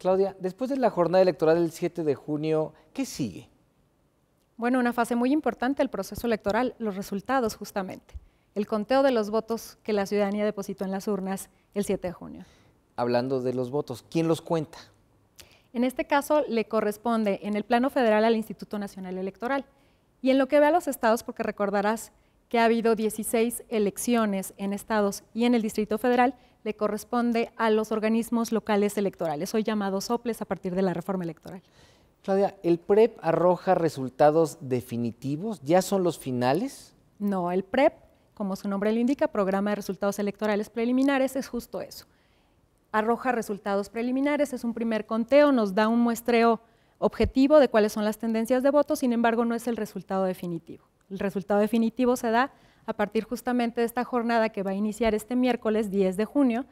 Claudia, después de la jornada electoral del 7 de junio, ¿qué sigue? Bueno, una fase muy importante del proceso electoral, los resultados justamente, el conteo de los votos que la ciudadanía depositó en las urnas el 7 de junio. Hablando de los votos, ¿quién los cuenta? En este caso le corresponde en el plano federal al Instituto Nacional Electoral y en lo que ve a los estados, porque recordarás que ha habido 16 elecciones en estados y en el Distrito Federal, le corresponde a los organismos locales electorales, hoy llamados soples a partir de la reforma electoral. Claudia, ¿el PREP arroja resultados definitivos? ¿Ya son los finales? No, el PREP, como su nombre lo indica, Programa de Resultados Electorales Preliminares, es justo eso. Arroja resultados preliminares, es un primer conteo, nos da un muestreo objetivo de cuáles son las tendencias de voto, sin embargo no es el resultado definitivo. El resultado definitivo se da a partir justamente de esta jornada que va a iniciar este miércoles 10 de junio,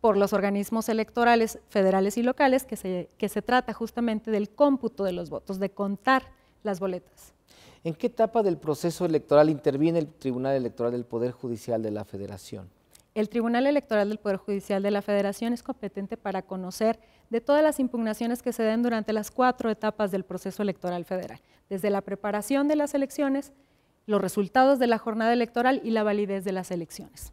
por los organismos electorales federales y locales, que se, que se trata justamente del cómputo de los votos, de contar las boletas. ¿En qué etapa del proceso electoral interviene el Tribunal Electoral del Poder Judicial de la Federación? El Tribunal Electoral del Poder Judicial de la Federación es competente para conocer de todas las impugnaciones que se den durante las cuatro etapas del proceso electoral federal, desde la preparación de las elecciones, los resultados de la jornada electoral y la validez de las elecciones.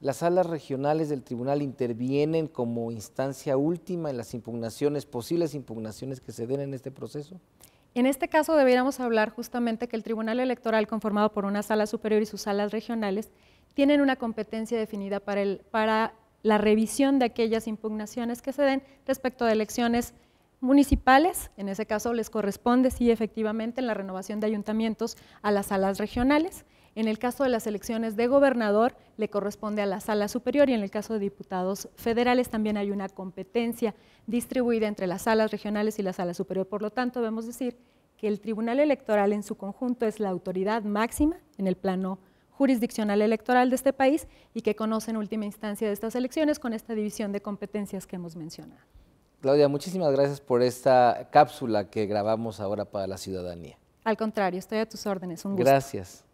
¿Las salas regionales del tribunal intervienen como instancia última en las impugnaciones, posibles impugnaciones que se den en este proceso? En este caso deberíamos hablar justamente que el Tribunal Electoral, conformado por una sala superior y sus salas regionales, tienen una competencia definida para, el, para la revisión de aquellas impugnaciones que se den respecto de elecciones municipales, en ese caso les corresponde, sí, efectivamente, en la renovación de ayuntamientos a las salas regionales, en el caso de las elecciones de gobernador, le corresponde a la sala superior y en el caso de diputados federales también hay una competencia distribuida entre las salas regionales y la sala superior. Por lo tanto, debemos decir que el Tribunal Electoral en su conjunto es la autoridad máxima en el plano jurisdiccional electoral de este país y que conoce en última instancia de estas elecciones con esta división de competencias que hemos mencionado. Claudia, muchísimas gracias por esta cápsula que grabamos ahora para la ciudadanía. Al contrario, estoy a tus órdenes. Un gusto. Gracias.